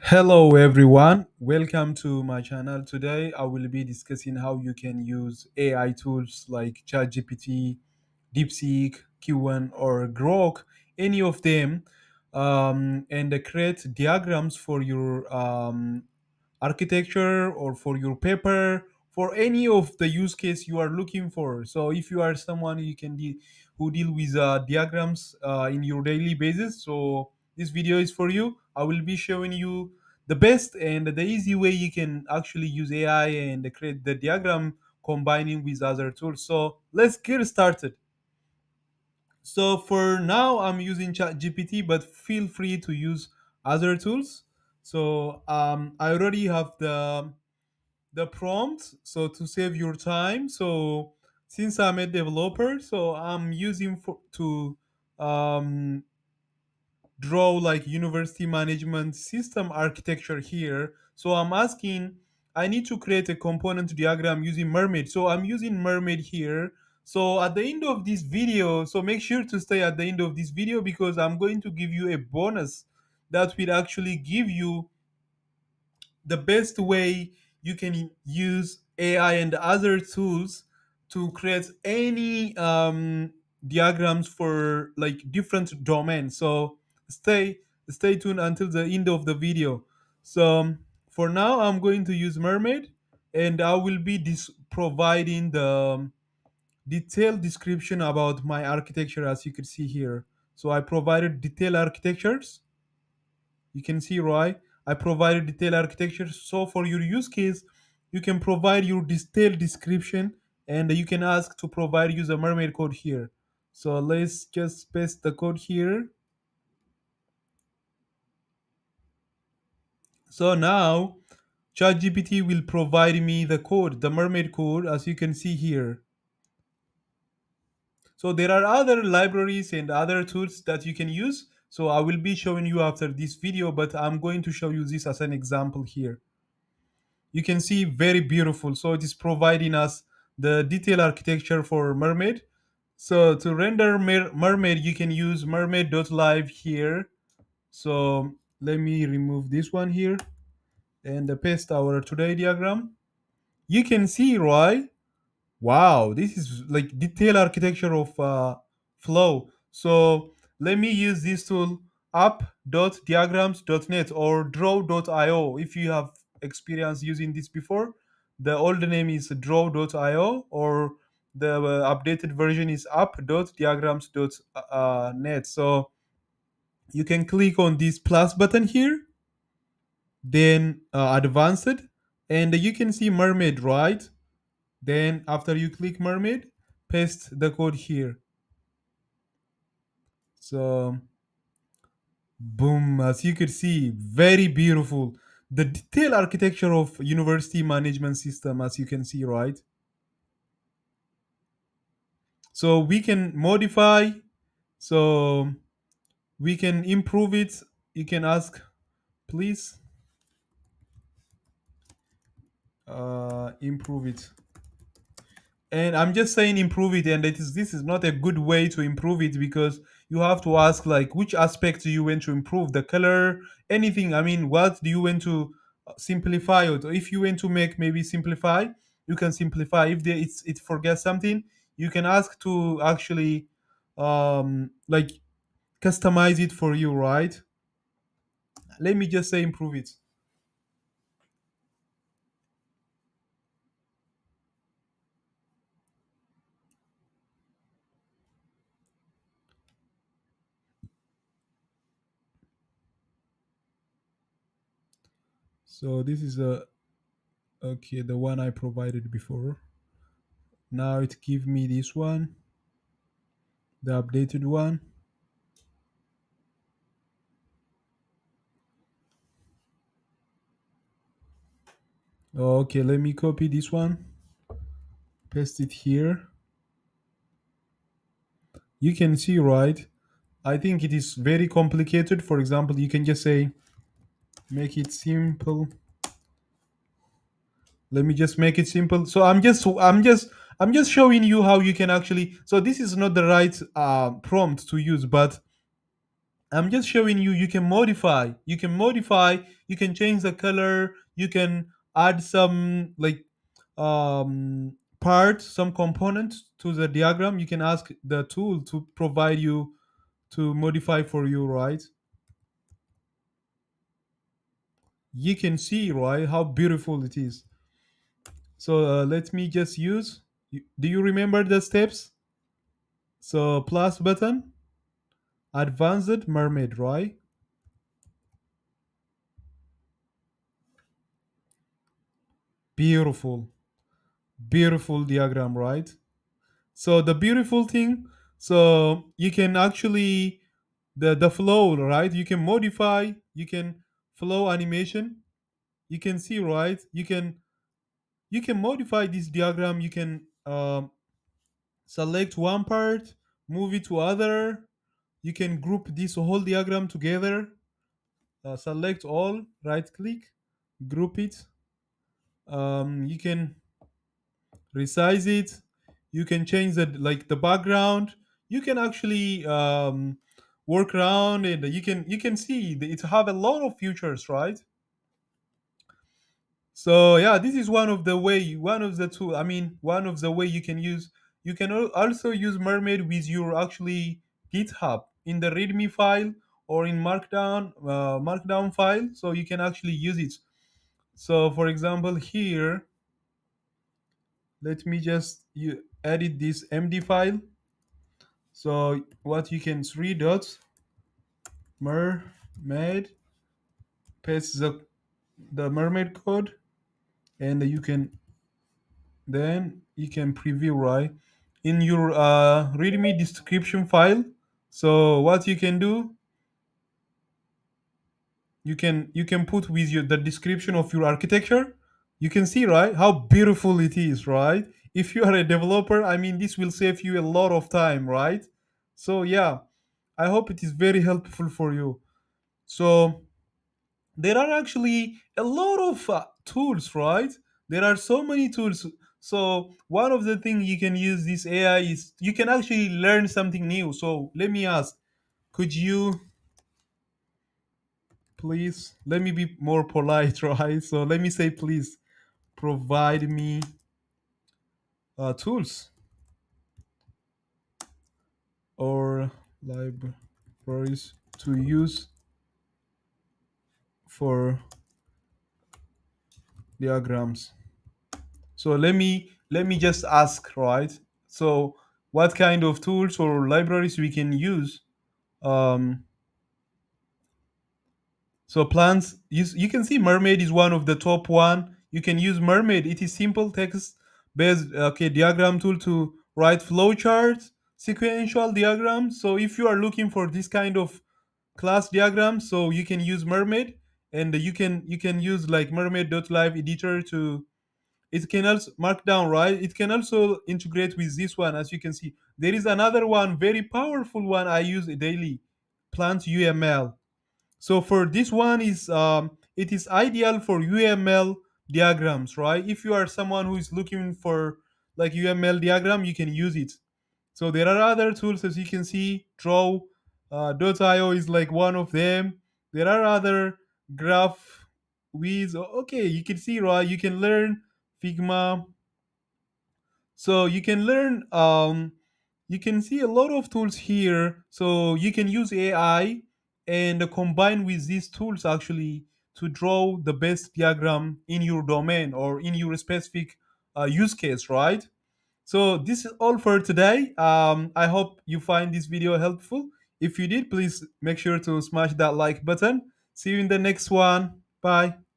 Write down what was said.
Hello everyone, welcome to my channel. Today I will be discussing how you can use AI tools like ChatGPT, DeepSeek, Qwen or Grok, any of them, um, and create diagrams for your um, architecture or for your paper for any of the use case you are looking for. So if you are someone you can de- who deal with uh, diagrams uh, in your daily basis so this video is for you i will be showing you the best and the easy way you can actually use ai and create the diagram combining with other tools so let's get started so for now, I'm using ChatGPT, but feel free to use other tools. So um, I already have the the prompt. So to save your time, so since I'm a developer, so I'm using for to um, draw like university management system architecture here. So I'm asking, I need to create a component diagram using Mermaid. So I'm using Mermaid here. So at the end of this video, so make sure to stay at the end of this video because I'm going to give you a bonus that will actually give you the best way you can use AI and other tools to create any um, diagrams for like different domains. So stay stay tuned until the end of the video. So for now, I'm going to use Mermaid, and I will be dis- providing the um, detailed description about my architecture as you can see here. So I provided detailed architectures. You can see right? I provided detailed architecture so for your use case you can provide your detailed description and you can ask to provide use a mermaid code here. So let's just paste the code here so now ChatGPT will provide me the code the mermaid code as you can see here. So there are other libraries and other tools that you can use. So i will be showing you after this video but i'm going to show you this as an example here. You can see very beautiful. So it is providing us the detail architecture for mermaid. So to render mer- mermaid you can use mermaid.live here. So let me remove this one here. And paste our today diagram. You can see right wow this is like detail architecture of uh, flow. So let me use this tool app.diagrams.net or draw.io if you have experience using this before. The old name is draw.io or the uh, updated version is app.diagrams.net so you can click on this plus button here then uh, advanced and you can see mermaid right then after you click mermaid, paste the code here. So boom, as you can see, very beautiful. The detailed architecture of university management system, as you can see, right? So we can modify, so we can improve it. You can ask, please uh, improve it. And i'm just saying improve it and it is this is not a good way to improve it because you have to ask like which aspect do you want to improve? The color? Anything. I mean what do you want to uh, simplify? Or if you want to make maybe simplify you can simplify. If it's it forgets something you can ask to actually um like customize it for you right? Let me just say improve it. So this is a okay the one i provided before. Now it give me this one the updated one okay let me copy this one. Paste it here. You can see right i think it is very complicated. For example you can just say make it simple. Let me just make it simple. So i'm just i'm just i'm just showing you how you can actually so this is not the right uh, prompt to use but I'm just showing you you can modify. You can modify, you can change the color, you can add some like um part, some component to the diagram. You can ask the tool to provide you to modify for you, right? You can see, right, how beautiful it is. So uh, let me just use. Do you remember the steps? So plus button, advanced mermaid, right? Beautiful, beautiful diagram, right? So the beautiful thing, so you can actually the the flow, right? You can modify, you can flow animation. You can see, right? You can you can modify this diagram. You can um, select one part, move it to other. You can group this whole diagram together. Uh, select all, right click, group it. Um, you can resize it. You can change the like the background. You can actually um, work around and you can you can see it have a lot of features right? So yeah this is one of the way one of the tool i mean one of the way you can use you can also use mermaid with your actually github in the readme file or in markdown uh, markdown file. So you can actually use it so for example here let me just you edit this md file. So what you can three dots mermaid paste the the mermaid code and you can then you can preview right? In your uh, readme description file so what you can do you can you can put with your the description of your architecture. You can see right how beautiful it is right? If you are a developer i mean this will save you a lot of time right? So yeah i hope it is very helpful for you. So there are actually a lot of uh, tools right? There are so many tools. So one of the things you can use this ai is you can actually learn something new. So let me ask could you please let me be more polite right? So let me say please provide me uh, tools or libraries to use for diagrams. So let me let me just ask right? So what kind of tools or libraries we can use um, so plants you, you can see mermaid is one of the top one. You can use mermaid. It is simple text based okay diagram tool to write flowcharts sequential diagrams. So if you are looking for this kind of class diagram so you can use mermaid and you can you can use like mermaid.live editor to it can also markdown right? It can also integrate with this one as you can see. There is another one very powerful one i use daily PlantUML so for this one is um, it is ideal for uml diagrams right? If you are someone who is looking for like uml diagram you can use it. So there are other tools as you can see draw uh, .io is like one of them. There are other graph with okay you can see right you can learn figma. So you can learn um, you can see a lot of tools here. So you can use ai and combine with these tools actually to draw the best diagram in your domain or in your specific uh, use case right? So this is all for today. Um, i hope you find this video helpful. If you did please make sure to smash that like button. See you in the next one. Bye